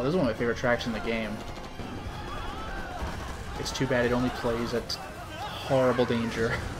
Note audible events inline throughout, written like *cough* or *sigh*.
Oh, this is one of my favorite tracks in the game. It's too bad it only plays at horrible danger. *laughs*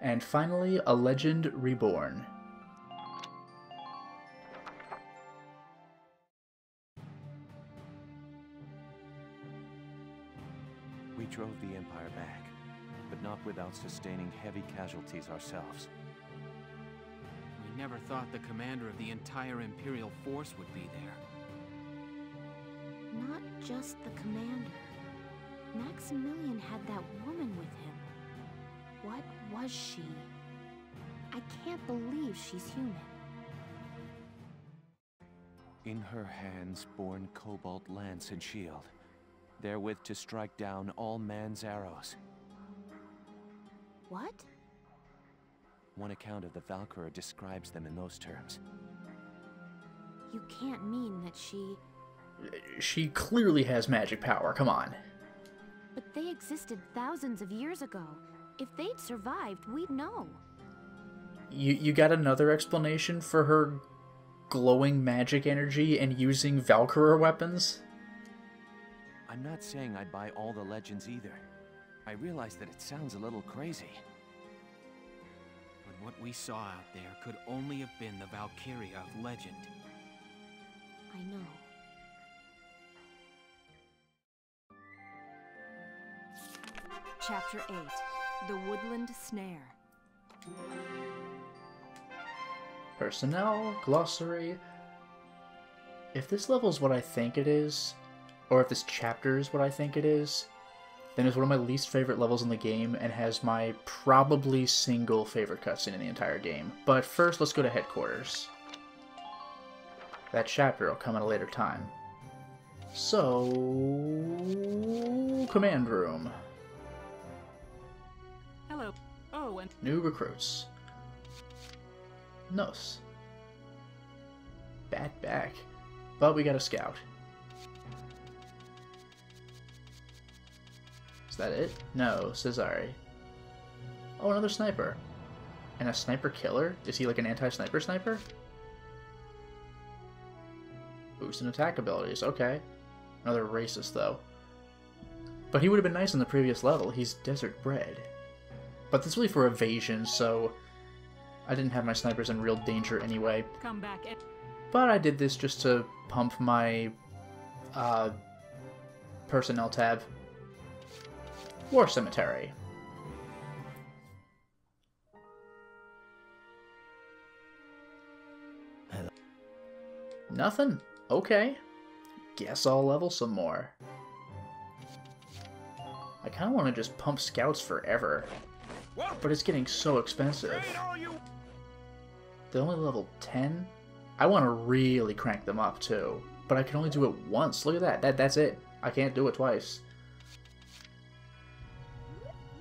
And finally, A Legend Reborn. We drove the Empire back, but not without sustaining heavy casualties ourselves. We never thought the commander of the entire Imperial force would be there. Not just the commander. Maximilian had that woman with him. What was she? I can't believe she's human. In her hands borne Cobalt lance and shield, therewith to strike down all man's arrows. What? One account of the Valkyrie describes them in those terms. You can't mean that she... She clearly has magic power, come on. But they existed thousands of years ago. If they'd survived, we'd know. You, you got another explanation for her glowing magic energy and using Valkyrie weapons? I'm not saying I'd buy all the legends either. I realize that it sounds a little crazy. But what we saw out there could only have been the Valkyria of legend. I know. Chapter 8 The Woodland Snare. Personnel, glossary. If this level is what I think it is, or if this chapter is what I think it is, then it's one of my least favorite levels in the game and has my probably single favorite cutscene in the entire game. But first, let's go to headquarters. That chapter will come at a later time. So, command room. New recruits. Nos. Bat back. But we got a scout. Is that it? No, Cesare. Oh, another sniper. And a sniper killer? Is he like an anti-sniper sniper? Boost and attack abilities, okay. Another racist, though. But he would have been nice in the previous level. He's desert bred. But this is really for evasion, so I didn't have my snipers in real danger anyway. Come back. But I did this just to pump my uh, personnel tab. War Cemetery. Hello. Nothing? Okay. Guess I'll level some more. I kind of want to just pump scouts forever. But it's getting so expensive. They're only level 10? I want to really crank them up too. But I can only do it once. Look at that. That That's it. I can't do it twice.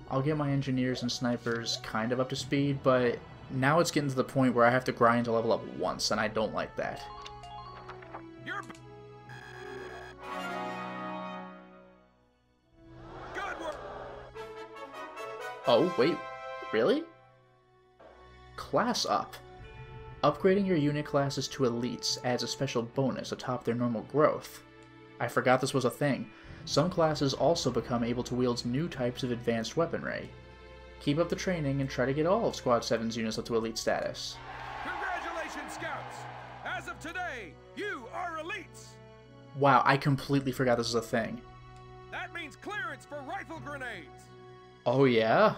I'll get my engineers and snipers kind of up to speed, but now it's getting to the point where I have to grind to level up once, and I don't like that. Oh, wait. Really? Class up. Upgrading your unit classes to elites adds a special bonus atop their normal growth. I forgot this was a thing. Some classes also become able to wield new types of advanced weaponry. Keep up the training and try to get all of Squad 7's units up to elite status. Congratulations, Scouts! As of today, you are elites! Wow, I completely forgot this was a thing. That means clearance for rifle grenades. Oh yeah?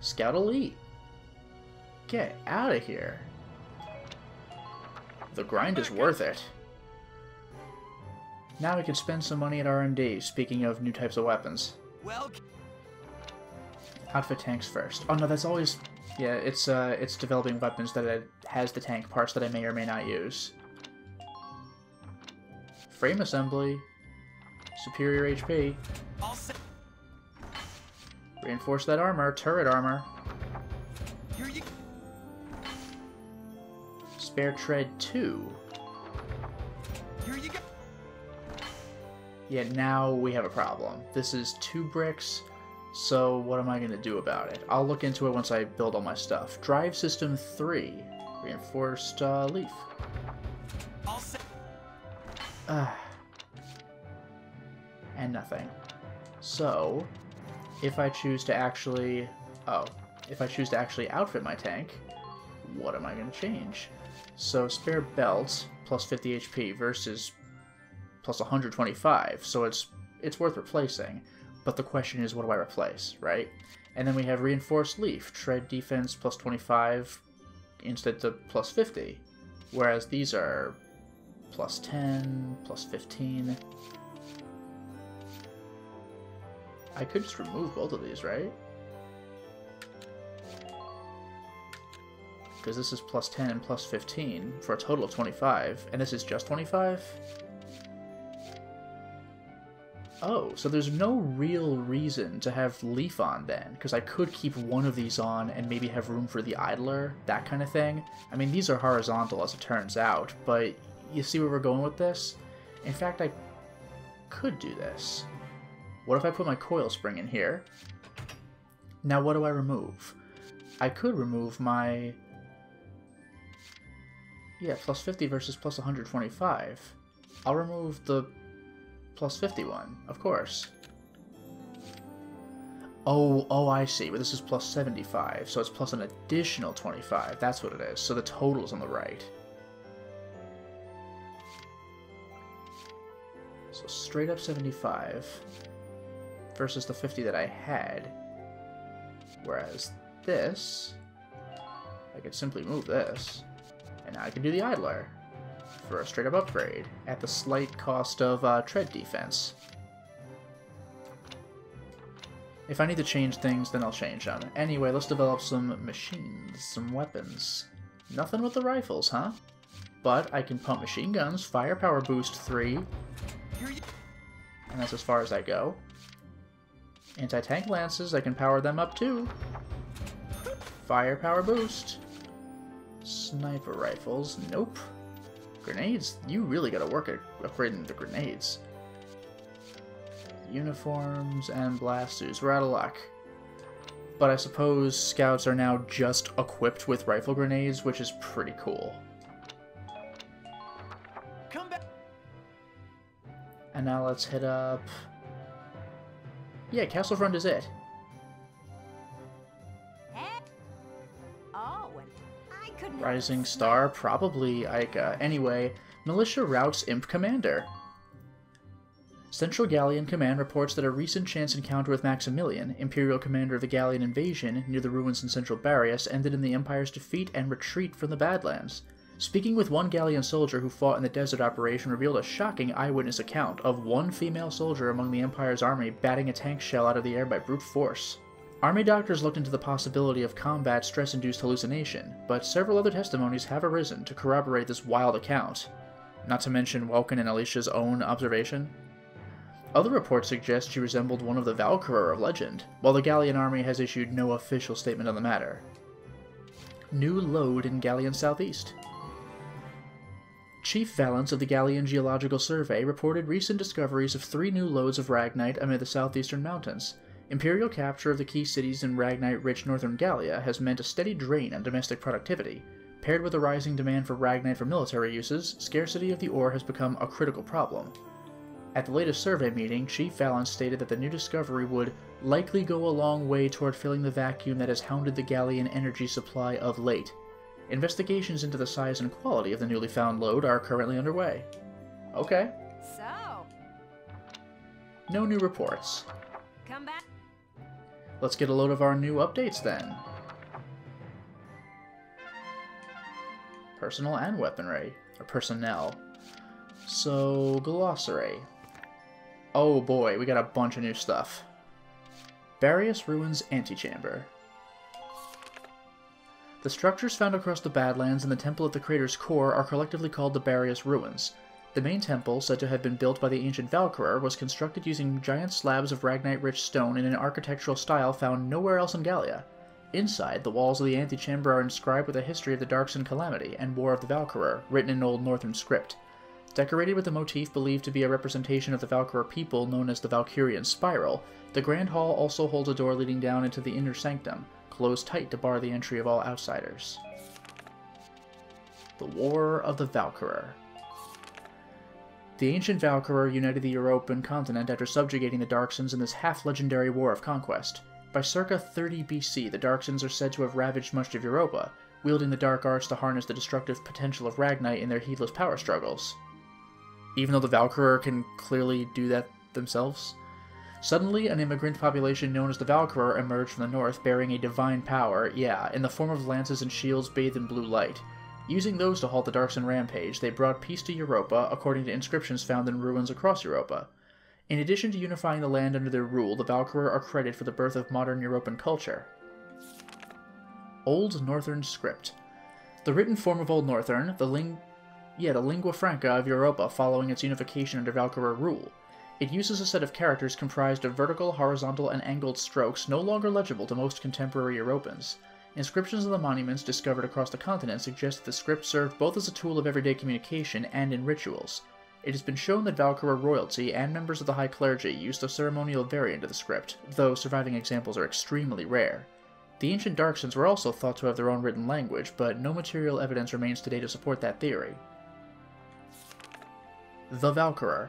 Scout Elite. Get out of here. The grind is worth it. Now we can spend some money at R&D, speaking of new types of weapons. Well, Outfit tanks first. Oh no, that's always... Yeah, it's uh, it's developing weapons that it has the tank parts that I may or may not use. Frame assembly. Superior HP. Reinforce that armor. Turret armor. Here you Spare tread 2. here you go. Yet now we have a problem. This is two bricks, so what am I going to do about it? I'll look into it once I build all my stuff. Drive system 3. Reinforced uh, leaf. Ah. and nothing. So, if I choose to actually... Oh, if I choose to actually outfit my tank, what am I going to change? So, spare belt, plus 50 HP, versus plus 125, so it's it's worth replacing. But the question is, what do I replace, right? And then we have reinforced leaf, tread defense plus 25 instead of plus 50, whereas these are plus 10, plus 15. I could just remove both of these, right? Because this is plus 10 and plus 15 for a total of 25, and this is just 25? Oh, so there's no real reason to have Leaf on then, because I could keep one of these on and maybe have room for the Idler, that kind of thing. I mean, these are horizontal as it turns out, but you see where we're going with this? In fact, I could do this. What if I put my coil spring in here? Now what do I remove? I could remove my... Yeah, plus 50 versus plus 125. I'll remove the plus 51, of course. Oh, oh, I see. But this is plus 75, so it's plus an additional 25. That's what it is. So the total is on the right. So straight up 75 versus the 50 that I had. Whereas this, I could simply move this, and now I can do the idler for a straight up upgrade at the slight cost of uh, tread defense. If I need to change things, then I'll change them. Anyway, let's develop some machines, some weapons. Nothing with the rifles, huh? But I can pump machine guns, firepower boost 3, and that's as far as I go. Anti-tank lances, I can power them up too. Firepower boost. Sniper rifles, nope. Grenades, you really gotta work at upgrading the grenades. Uniforms and blasters, we're out of luck. But I suppose scouts are now just equipped with rifle grenades, which is pretty cool. Come back. And now let's hit up... Yeah, Castle Front is it. Oh, and I couldn't. Rising Star, probably Ica. Uh, anyway, Militia routs Imp Commander. Central Gallian Command reports that a recent chance encounter with Maximilian, Imperial commander of the Gallian invasion near the ruins in Central Barious, ended in the Empire's defeat and retreat from the Badlands. Speaking with one Gallian soldier who fought in the desert operation revealed a shocking eyewitness account of one female soldier among the Empire's army batting a tank shell out of the air by brute force. Army doctors looked into the possibility of combat stress induced hallucination, but several other testimonies have arisen to corroborate this wild account. Not to mention Welkin and Alicia's own observation. Other reports suggest she resembled one of the Valkyrie of legend, while the Gallian army has issued no official statement on the matter. New lode in Gallian Southeast. Chief Valence of the Gallian Geological Survey reported recent discoveries of three new lodes of Ragnite amid the southeastern mountains. Imperial capture of the key cities in Ragnite-rich northern Gallia has meant a steady drain on domestic productivity. Paired with a rising demand for Ragnite for military uses, scarcity of the ore has become a critical problem. At the latest survey meeting, Chief Valence stated that the new discovery would likely go a long way toward filling the vacuum that has hounded the Gallian energy supply of late. Investigations into the size and quality of the newly found lode are currently underway. Okay. So, No new reports. come back. Let's get a load of our new updates then. Personal and weaponry. Or personnel. So, glossary. Oh boy, we got a bunch of new stuff. Barious Ruins Antechamber. The structures found across the Badlands and the Temple at the crater's core are collectively called the Barious Ruins. The main temple, said to have been built by the ancient Valkyrur, was constructed using giant slabs of Ragnite-rich stone in an architectural style found nowhere else in Gallia. Inside, the walls of the antechamber are inscribed with a history of the Darcsen Calamity and War of the Valkyrur, written in Old Northern script. Decorated with a motif believed to be a representation of the Valkyrur people known as the Valkyrian Spiral, the Grand Hall also holds a door leading down into the inner sanctum, closed tight to bar the entry of all outsiders. The War of the Valkyrur. The ancient Valkyrur united the European continent after subjugating the Darcsens in this half-legendary war of conquest. By circa 30 BC, the Darcsens are said to have ravaged much of Europa, wielding the dark arts to harness the destructive potential of Ragnite in their heedless power struggles. Even though the Valkyrur can clearly do that themselves? Suddenly, an immigrant population known as the Valkyrur emerged from the north bearing a divine power, yeah, in the form of lances and shields bathed in blue light. Using those to halt the Darcsen rampage, they brought peace to Europa according to inscriptions found in ruins across Europa. In addition to unifying the land under their rule, the Valkyrur are credited for the birth of modern European culture. Old Northern Script. The written form of Old Northern, the ling yeah, the lingua franca of Europa following its unification under Valkyrur rule. It uses a set of characters comprised of vertical, horizontal, and angled strokes no longer legible to most contemporary Europans. Inscriptions on the monuments discovered across the continent suggest that the script served both as a tool of everyday communication and in rituals. It has been shown that Valkyrur royalty and members of the high clergy used a ceremonial variant of the script, though surviving examples are extremely rare. The ancient Darcsens were also thought to have their own written language, but no material evidence remains today to support that theory. The Valkyrur.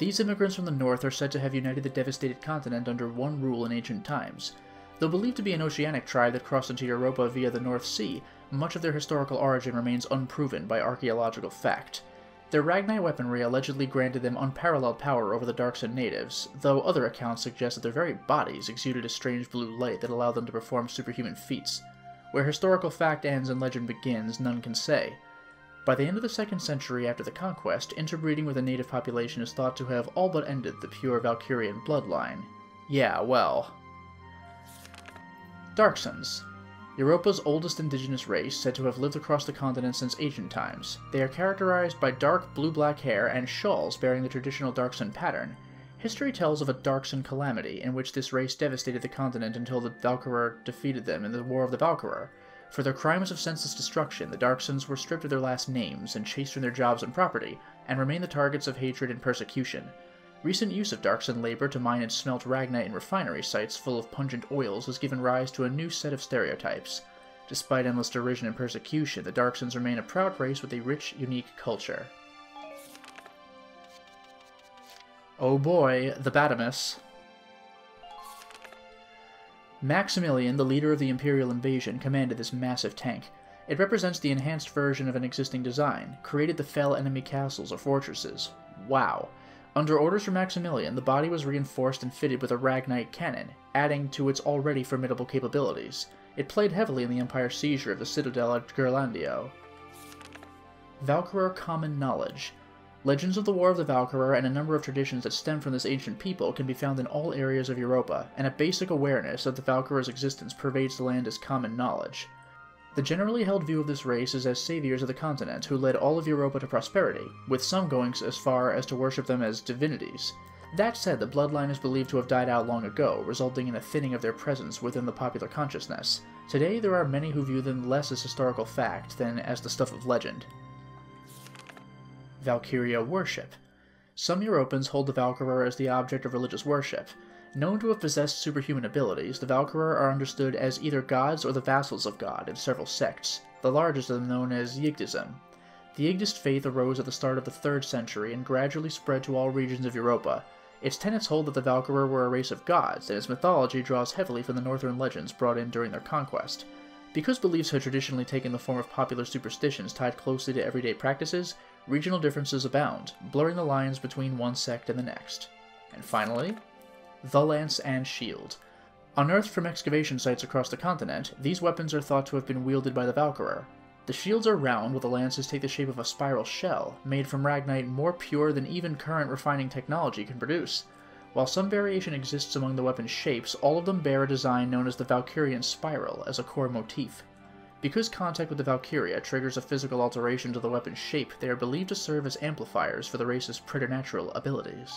These immigrants from the north are said to have united the devastated continent under one rule in ancient times. Though believed to be an oceanic tribe that crossed into Europa via the North Sea, much of their historical origin remains unproven by archaeological fact. Their Ragnite weaponry allegedly granted them unparalleled power over the Darcsen natives, though other accounts suggest that their very bodies exuded a strange blue light that allowed them to perform superhuman feats. Where historical fact ends and legend begins, none can say. By the end of the second century after the conquest, interbreeding with the native population is thought to have all but ended the pure Valkyrian bloodline. Yeah, well. Darcsens. Europa's oldest indigenous race, said to have lived across the continent since ancient times. They are characterized by dark blue-black hair and shawls bearing the traditional Darcsen pattern. History tells of a Darcsen calamity, in which this race devastated the continent until the Valkyrur defeated them in the War of the Valkyrur. For their crimes of senseless destruction, the Darcsens were stripped of their last names and chased from their jobs and property, and remain the targets of hatred and persecution. Recent use of Darcsen labor to mine and smelt Ragnite in refinery sites full of pungent oils has given rise to a new set of stereotypes. Despite endless derision and persecution, the Darcsens remain a proud race with a rich, unique culture. Oh boy, the Batomys. Maximilian, the leader of the Imperial invasion, commanded this massive tank. It represents the enhanced version of an existing design, created to fell enemy castles or fortresses. Wow. Under orders from Maximilian, the body was reinforced and fitted with a Ragnite cannon, adding to its already formidable capabilities. It played heavily in the Empire's seizure of the citadel at Ghirlandaio. Valkyrur Common Knowledge. Legends of the War of the Valkyrur and a number of traditions that stem from this ancient people can be found in all areas of Europa, and a basic awareness of the Valkyrur's existence pervades the land as common knowledge. The generally held view of this race is as saviors of the continent who led all of Europa to prosperity, with some going as far as to worship them as divinities. That said, the bloodline is believed to have died out long ago, resulting in a thinning of their presence within the popular consciousness. Today, there are many who view them less as historical fact than as the stuff of legend. Valkyria worship. Some Europans hold the Valkyrur as the object of religious worship. Known to have possessed superhuman abilities, the Valkyrur are understood as either gods or the vassals of God in several sects, the largest of them known as Yggdism. The Yggdist faith arose at the start of the 3rd century and gradually spread to all regions of Europa. Its tenets hold that the Valkyrur were a race of gods, and its mythology draws heavily from the northern legends brought in during their conquest. Because beliefs had traditionally taken the form of popular superstitions tied closely to everyday practices, regional differences abound, blurring the lines between one sect and the next. And finally, the Lance and Shield. Unearthed from excavation sites across the continent, these weapons are thought to have been wielded by the Valkyrur. The shields are round, while the lances take the shape of a spiral shell, made from ragnite more pure than even current refining technology can produce. While some variation exists among the weapon's shapes, all of them bear a design known as the Valkyrian Spiral as a core motif. Because contact with the Valkyria triggers a physical alteration to the weapon's shape, they are believed to serve as amplifiers for the race's preternatural abilities.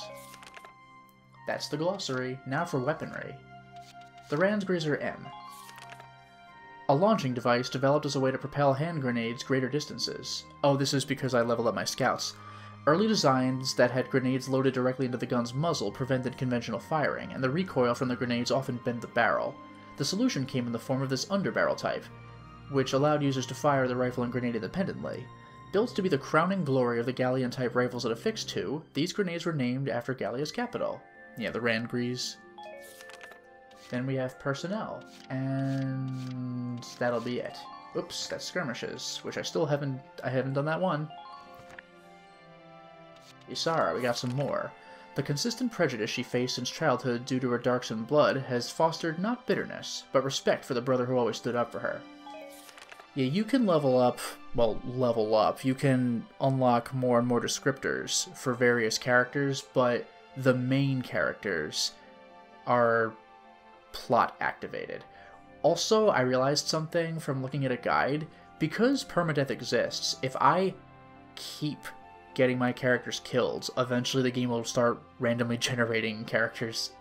That's the glossary. Now for weaponry. The Ransgrizer M. A launching device developed as a way to propel hand grenades greater distances. Oh, this is because I level up my scouts. Early designs that had grenades loaded directly into the gun's muzzle prevented conventional firing, and the recoil from the grenades often bent the barrel. The solution came in the form of this underbarrel type, which allowed users to fire the rifle and grenade independently. Built to be the crowning glory of the Gallian type rifles it affixed to, these grenades were named after Gallia's capital. Yeah, the Randgriz. Then we have personnel, and that'll be it. Oops, that's skirmishes, which I still haven't I haven't done that one. Isara, we got some more. The consistent prejudice she faced since childhood due to her Darcsen blood has fostered not bitterness, but respect for the brother who always stood up for her. Yeah, you can level up, well, level up. You can unlock more and more descriptors for various characters, but the main characters are plot activated. Also, I realized something from looking at a guide. Because permadeath exists, if I keep getting my characters killed, eventually the game will start randomly *laughs* generating characters.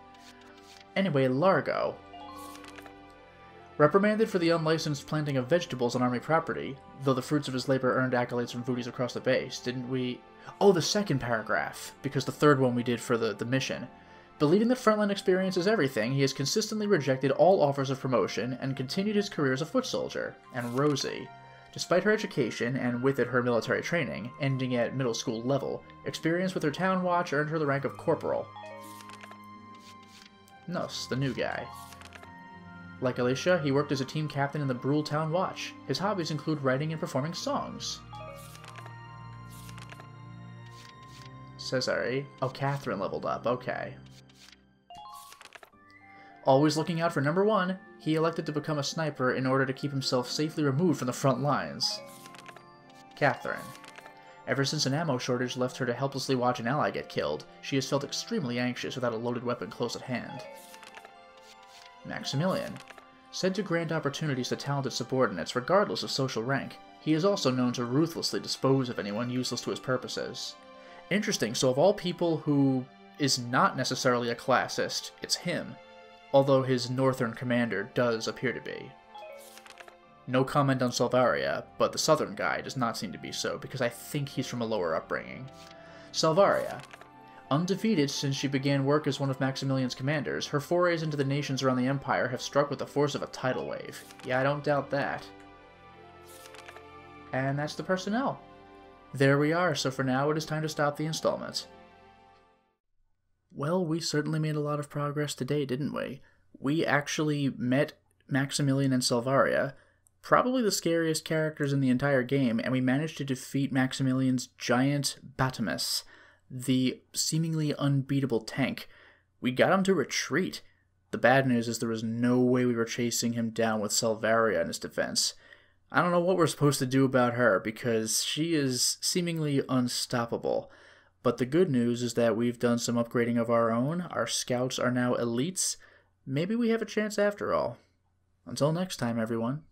Anyway, Largo. Reprimanded for the unlicensed planting of vegetables on army property, though the fruits of his labor earned accolades from foodies across the base, didn't we... Oh, the second paragraph, because the third one we did for the, the mission. Believing that frontline experience is everything, he has consistently rejected all offers of promotion and continued his career as a foot soldier. And Rosie. Despite her education, and with it her military training, ending at middle school level, experience with her town watch earned her the rank of corporal. Nos, the new guy. Like Alicia, he worked as a team captain in the Bruhl Town Watch. His hobbies include writing and performing songs. Cesare. Oh, Catherine leveled up. Okay. Always looking out for number one, he elected to become a sniper in order to keep himself safely removed from the front lines. Catherine. Ever since an ammo shortage left her to helplessly watch an ally get killed, she has felt extremely anxious without a loaded weapon close at hand. Maximilian. Said to grant opportunities to talented subordinates regardless of social rank, he is also known to ruthlessly dispose of anyone useless to his purposes. Interesting, so of all people who is not necessarily a classist, it's him, although his northern commander does appear to be. No comment on Selvaria, but the southern guy does not seem to be so, because I think he's from a lower upbringing. Selvaria. Undefeated since she began work as one of Maximilian's commanders, her forays into the nations around the Empire have struck with the force of a tidal wave. Yeah, I don't doubt that. And that's the personnel. There we are, so for now it is time to stop the installment. Well, we certainly made a lot of progress today, didn't we? We actually met Maximilian and Selvaria, probably the scariest characters in the entire game, and we managed to defeat Maximilian's giant Batomys, the seemingly unbeatable tank. We got him to retreat. The bad news is there was no way we were chasing him down with Selvaria in his defense. I don't know what we're supposed to do about her because she is seemingly unstoppable. But the good news is that we've done some upgrading of our own. Our scouts are now elites. Maybe we have a chance after all. Until next time, everyone.